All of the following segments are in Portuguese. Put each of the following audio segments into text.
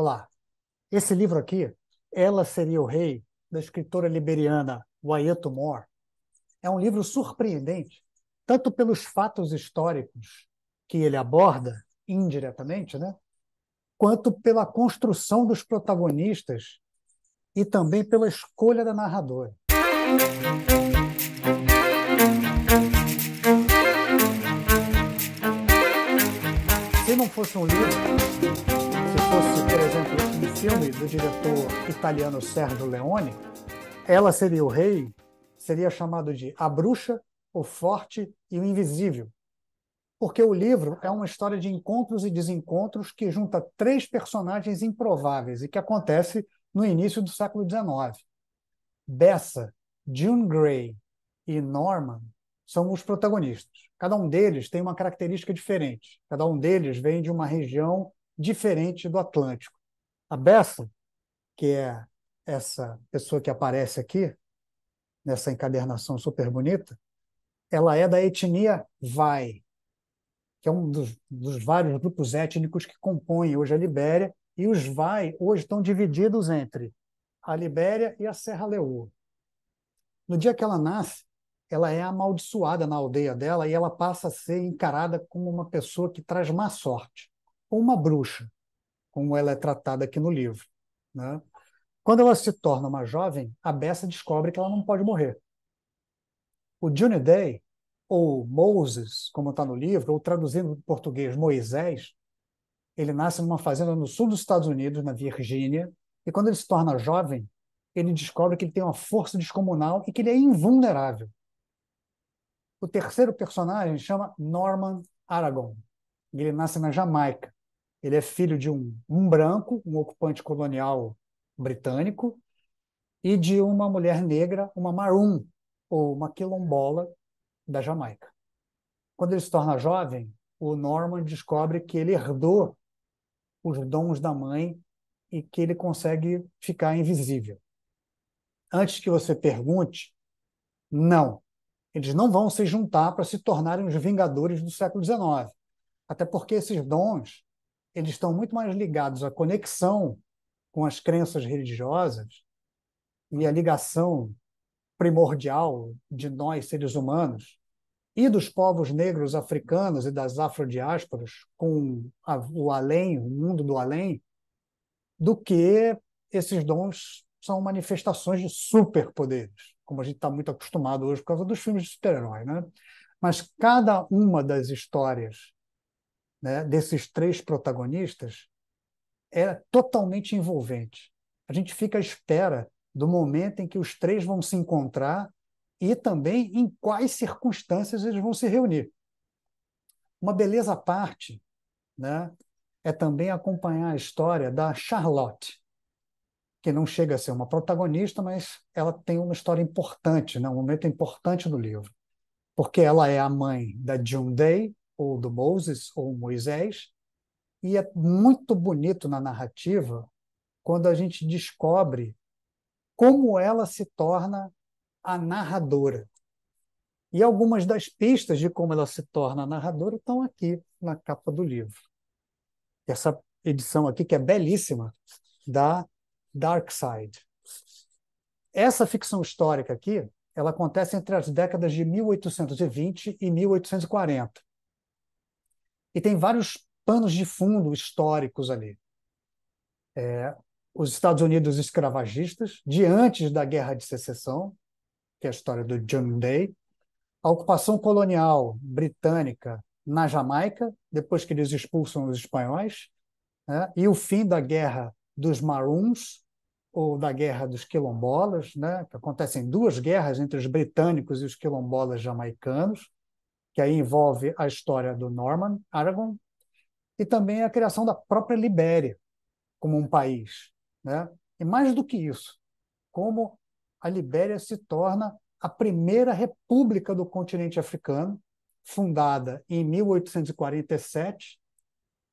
Olá. Esse livro aqui, Ela Seria o Rei, da escritora liberiana Waiato Moore, é um livro surpreendente, tanto pelos fatos históricos que ele aborda, indiretamente, né? quanto pela construção dos protagonistas e também pela escolha da narradora. Se não fosse um livro, filme do diretor italiano Sergio Leone, ela seria o rei, seria chamado de A Bruxa, o Forte e o Invisível, porque o livro é uma história de encontros e desencontros que junta três personagens improváveis e que acontece no início do século XIX. Bessa, June Grey e Norman são os protagonistas. Cada um deles tem uma característica diferente. Cada um deles vem de uma região diferente do Atlântico. A Bessa, que é essa pessoa que aparece aqui, nessa encadernação super bonita, ela é da etnia Vai, que é um dos, dos vários grupos étnicos que compõem hoje a Libéria, e os Vai hoje estão divididos entre a Libéria e a Serra Leoa. No dia que ela nasce, ela é amaldiçoada na aldeia dela e ela passa a ser encarada como uma pessoa que traz má sorte, ou uma bruxa, como ela é tratada aqui no livro. Né? Quando ela se torna uma jovem, a Bessa descobre que ela não pode morrer. O Johnny Day ou Moses, como está no livro, ou traduzindo para português Moisés, ele nasce numa fazenda no sul dos Estados Unidos, na Virgínia, e quando ele se torna jovem, ele descobre que ele tem uma força descomunal e que ele é invulnerável. O terceiro personagem chama Norman Aragon. Ele nasce na Jamaica. Ele é filho de um, um branco, um ocupante colonial britânico, e de uma mulher negra, uma maroon, ou uma quilombola, da Jamaica. Quando ele se torna jovem, o Norman descobre que ele herdou os dons da mãe e que ele consegue ficar invisível. Antes que você pergunte, não. Eles não vão se juntar para se tornarem os vingadores do século XIX. Até porque esses dons eles estão muito mais ligados à conexão com as crenças religiosas e a ligação primordial de nós, seres humanos, e dos povos negros africanos e das afrodiásporas com a, o além, o mundo do além, do que esses dons são manifestações de superpoderes, como a gente está muito acostumado hoje por causa dos filmes de super-herói. Né? Mas cada uma das histórias né, desses três protagonistas é totalmente envolvente. A gente fica à espera do momento em que os três vão se encontrar e também em quais circunstâncias eles vão se reunir. Uma beleza à parte né, é também acompanhar a história da Charlotte, que não chega a ser uma protagonista, mas ela tem uma história importante, né, um momento importante no livro, porque ela é a mãe da June Day, ou do Moses, ou Moisés, e é muito bonito na narrativa quando a gente descobre como ela se torna a narradora. E algumas das pistas de como ela se torna a narradora estão aqui na capa do livro. Essa edição aqui, que é belíssima, da Dark Side. Essa ficção histórica aqui, ela acontece entre as décadas de 1820 e 1840. E tem vários panos de fundo históricos ali. É, os Estados Unidos escravagistas, diante da Guerra de Secessão, que é a história do John Day, a ocupação colonial britânica na Jamaica, depois que eles expulsam os espanhóis, né? e o fim da guerra dos Maroons, ou da guerra dos quilombolas, né? que acontecem duas guerras entre os britânicos e os quilombolas jamaicanos, que aí envolve a história do Norman Aragon, e também a criação da própria Libéria como um país. Né? E mais do que isso, como a Libéria se torna a primeira república do continente africano, fundada em 1847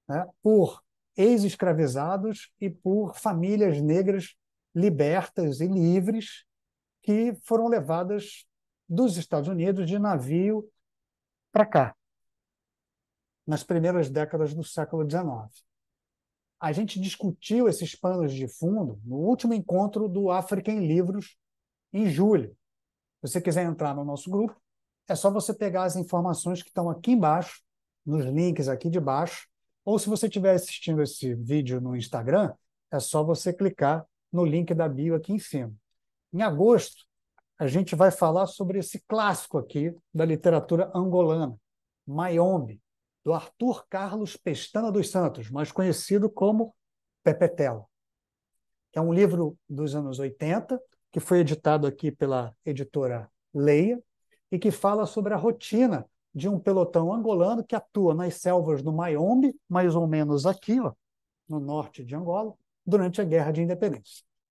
né, por ex-escravizados e por famílias negras libertas e livres que foram levadas dos Estados Unidos de navio para cá, nas primeiras décadas do século XIX. A gente discutiu esses panos de fundo no último encontro do África em Livros, em julho. Se você quiser entrar no nosso grupo, é só você pegar as informações que estão aqui embaixo, nos links aqui de baixo, ou se você estiver assistindo esse vídeo no Instagram, é só você clicar no link da bio aqui em cima. Em agosto, a gente vai falar sobre esse clássico aqui da literatura angolana, Mayombe, do Arthur Carlos Pestana dos Santos, mais conhecido como Pepetela. É um livro dos anos 80, que foi editado aqui pela editora Leia, e que fala sobre a rotina de um pelotão angolano que atua nas selvas do Mayombe, mais ou menos aqui, ó, no norte de Angola, durante a Guerra de Independência.